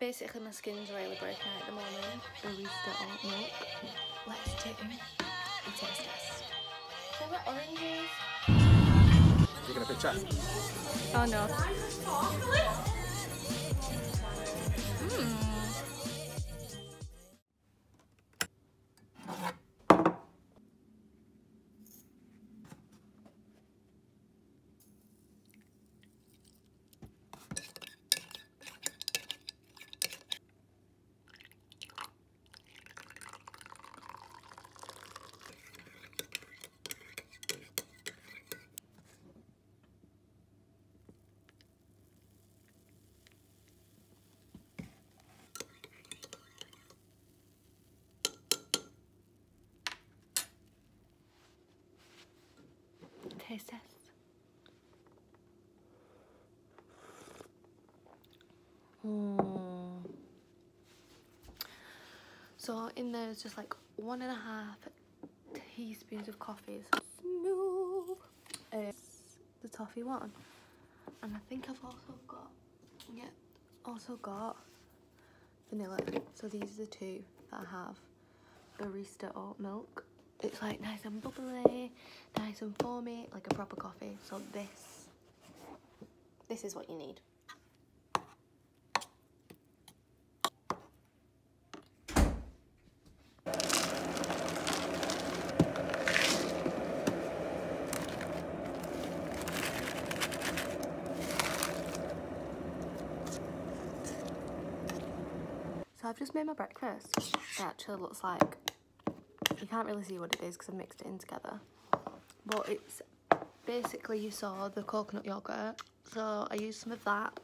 Basically, my skin's really breaking out at the moment. Barista oat milk. Let's do a taste test. There were oranges. You're gonna picture. Oh no. Taste test. Mm. So in there is just like one and a half teaspoons of coffee. Smooth. It's the toffee one, and I think I've also got yeah, also got vanilla. So these are the two that I have. Barista oat milk. It's like nice and bubbly, nice and foamy, like a proper coffee. So this, this is what you need. So I've just made my breakfast. It actually looks like, you can't really see what it is because I mixed it in together. But it's basically, you saw the coconut yogurt. So I used some of that.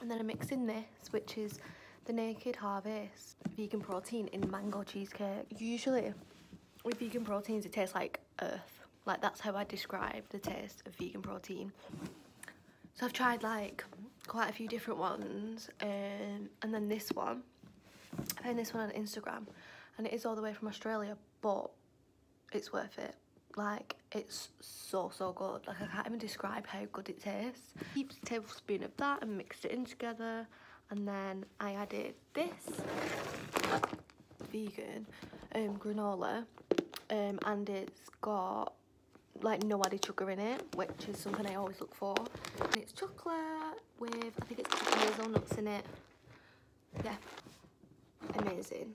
And then I mixed in this, which is the Naked Harvest vegan protein in mango cheesecake. Usually with vegan proteins, it tastes like earth. Like that's how I describe the taste of vegan protein. So I've tried like quite a few different ones um, and then this one I found this one on Instagram and it is all the way from Australia but it's worth it. Like it's so so good. Like I can't even describe how good it tastes. Heaped a tablespoon of that and mixed it in together. And then I added this vegan um, granola um, and it's got like no added sugar in it which is something I always look for. And it's chocolate with I think it's hazelnuts in it. Yeah. Amazing.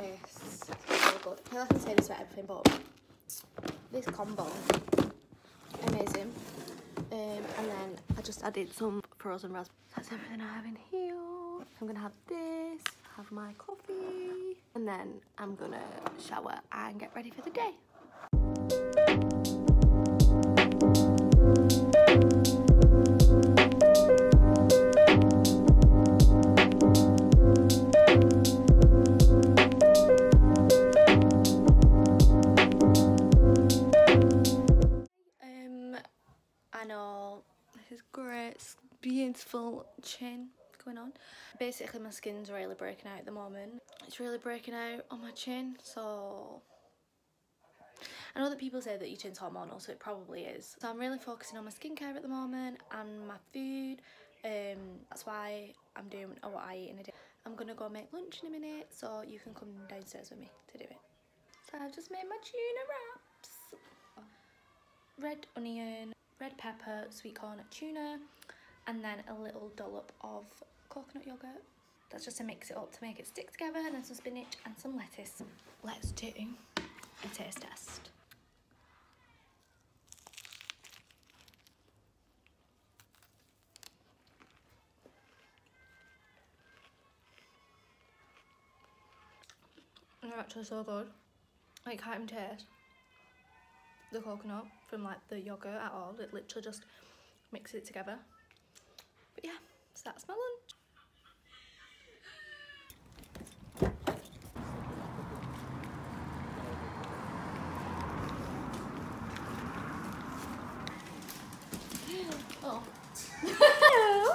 Tastes so good. I feel like I say this about everything, but this combo, amazing. Um, and then I just added some frozen raspberries. That's everything I have in here. I'm gonna have this, have my coffee, and then I'm gonna shower and get ready for the day. Beautiful chin going on. Basically, my skin's really breaking out at the moment. It's really breaking out on my chin, so I know that people say that your chin's hormonal, so it probably is. So I'm really focusing on my skincare at the moment and my food. Um, that's why I'm doing what I eat in a day. I'm gonna go make lunch in a minute, so you can come downstairs with me to do it. So I've just made my tuna wraps red onion, red pepper, sweet corn, tuna, and then a little dollop of coconut yogurt. That's just to mix it up to make it stick together, and then some spinach and some lettuce. Let's do a taste test. They're actually so good. I can't even taste the coconut from like the yogurt at all. It literally just mixes it together. But yeah, so that's my lunch. Oh. Hello.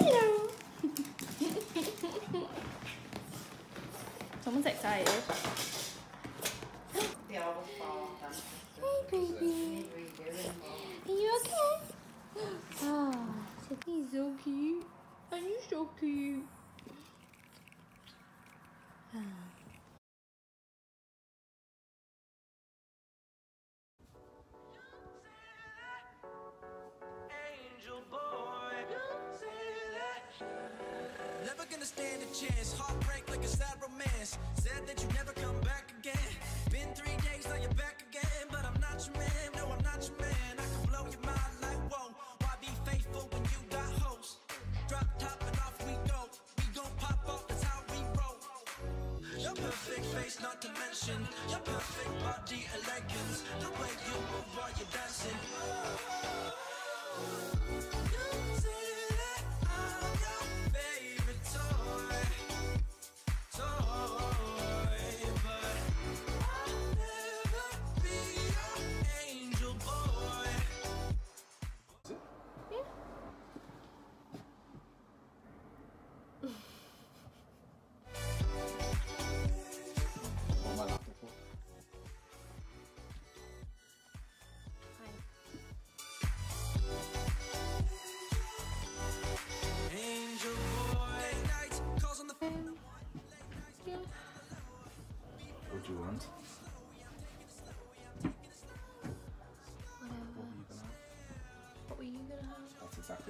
Hello. Someone's excited. Hey, baby. Are you okay? Oh, he's so cute. And you're so cute. not to mention your perfect body elegance. The way you move while you're dancing.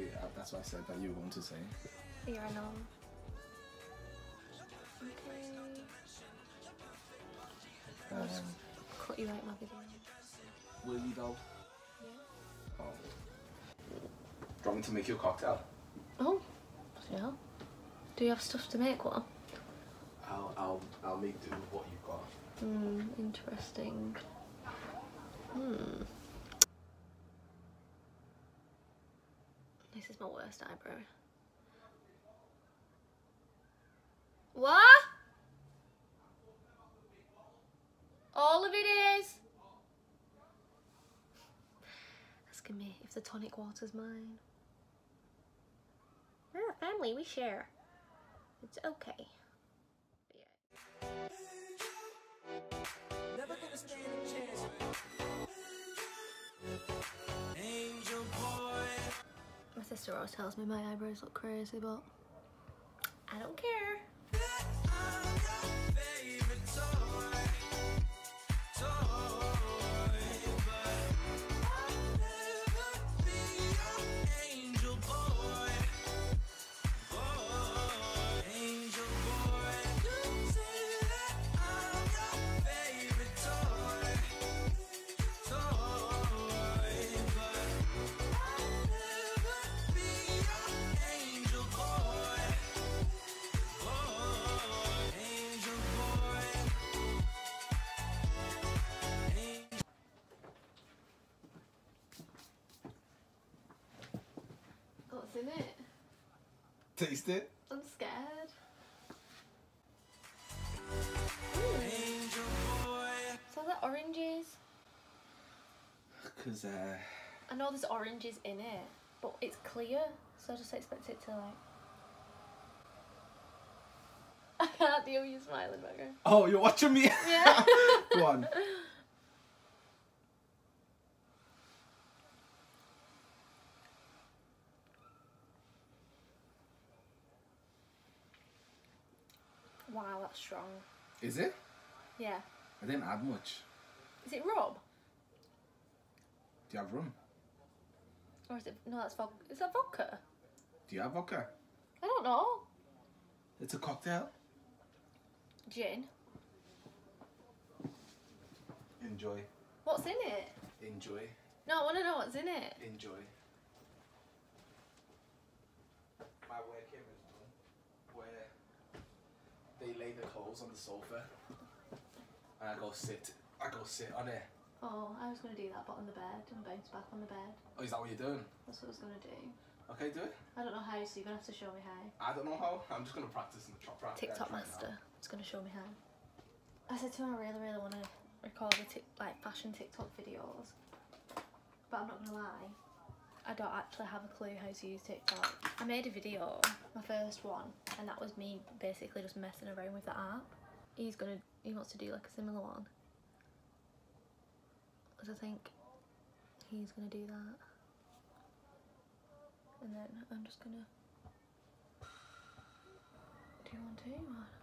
Exactly it. That's what I said that you were going to say. Yeah, I know. Okay. Um, Cut you out my video. will you though? Yeah. Oh. Do you want me to make you a cocktail? Oh, yeah. Do you have stuff to make one? I'll I'll I'll make do with what you've got. Hmm, interesting. Hmm. This is my worst eyebrow. What? All of it is. Asking me if the tonic water's mine. We're a family, we share. It's okay. Yeah. Always tells me my eyebrows look crazy, but I don't care. In it? Taste it. I'm scared. Angel boy. So the oranges. Cause uh, I know there's oranges in it, but it's clear, so I just expect it to like. I can't deal with you smiling, Becca. oh, you're watching me. Yeah. Go on. Wow, that's strong. Is it? Yeah. I didn't add much. Is it rum? Do you have rum? Or is it. No, that's vodka. Is that vodka? Do you have vodka? I don't know. It's a cocktail. Gin. Enjoy. What's in it? Enjoy. No, I want to know what's in it. Enjoy. My work here is done. Where they lay the clothes on the sofa, and I go sit. I go sit on it. Oh, I was going to do that, but on the bed and bounce back on the bed. Oh, is that what you're doing? That's what I was going to do. Okay, do it. I don't know how, so you're going to have to show me how. I don't know how. I'm just gonna practice in the chop rack. TikTok right master. now. It's gonna show me how. I said to him I really, really want to record the like fashion TikTok videos, but I'm not gonna lie, I don't actually have a clue how to use TikTok. I made a video, my first one, and that was me basically just messing around with the app. He's gonna, he wants to do like a similar one. So I think he's gonna do that. and then I'm just gonna do one two one.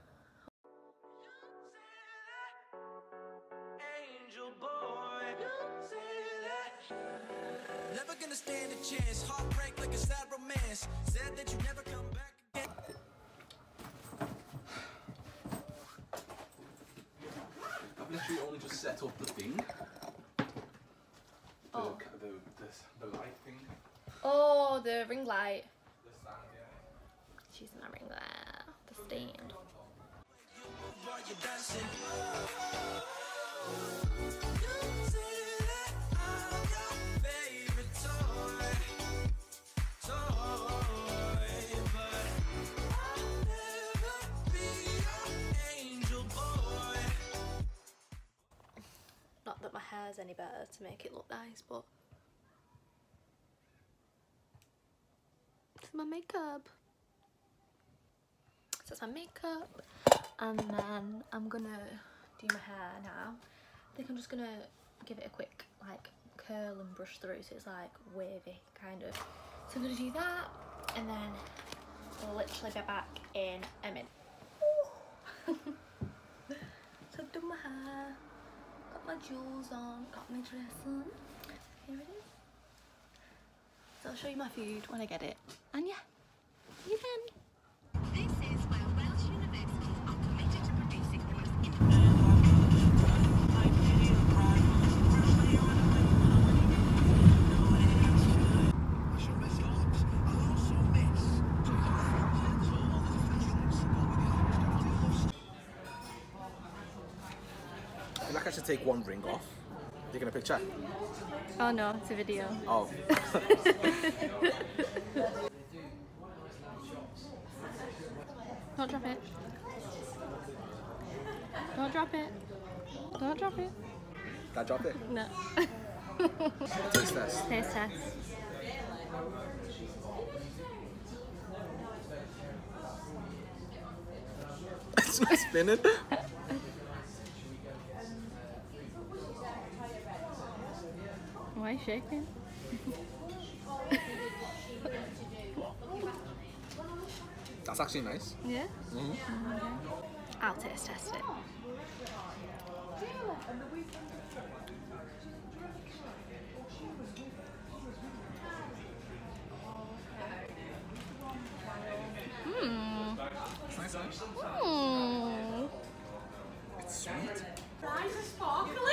Never gonna stand a chance. Heartbreak like a sad romance. Said that you never come back again. I've literally only just set up the thing. The, Oh. ca- the, the, the light thing. Oh, the ring light. The stand, yeah. She's my ring light. The stand. Hair's any better to make it look nice, but it's my makeup. So that's my makeup, and then I'm gonna do my hair now. I think I'm just gonna give it a quick like curl and brush through so it's like wavy kind of. So I'm gonna do that, and then we'll literally be back in a minute. so I've done my hair. My jewels on, got my dress on. Here it is. So I'll show you my food when I get it. And yeah, you then. Take one ring off. Taking a picture. Oh no, it's a video. Oh. Don't drop it. Don't drop it. Don't drop it. Did I drop it? No. Taste test. Taste test. it's not spinning. Why are shaking? That's actually nice. Yeah? Okay. I'll taste test it. Hmm. It's nice, nice. Hmm. It's sweet. Just finished the meal.